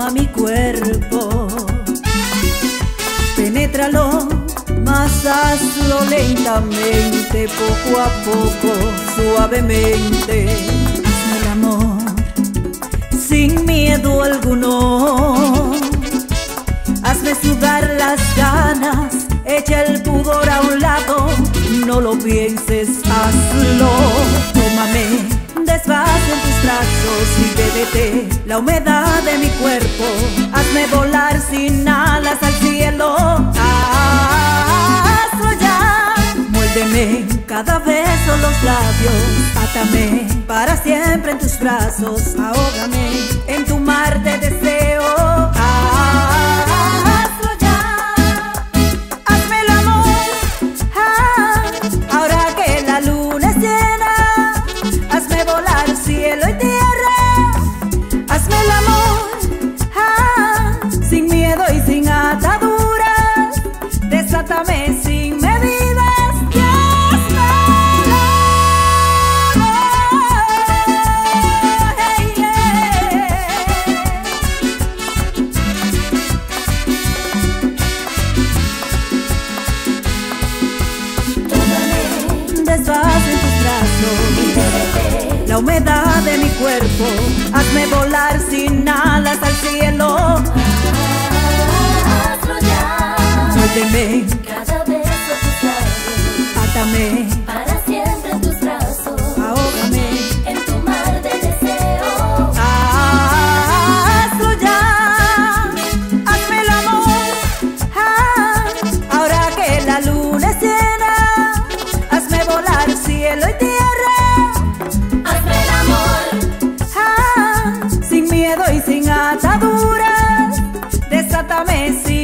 toma mi cuerpo, penétralo, más hazlo lentamente, poco a poco, suavemente. El amor sin miedo alguno. Hazme sudar las ganas, echa el pudor a un lado, no lo pienses, humedad de mi cuerpo. Hazme volar sin alas al cielo. Hazlo ya. Muéldeme cada beso los labios. Átame para siempre en tus brazos. Ahógame en tu mar de humedad de mi cuerpo. Hazme volar sin alas al cielo. Hazlo Messi.